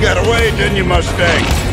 got away, didn't you, Mustang?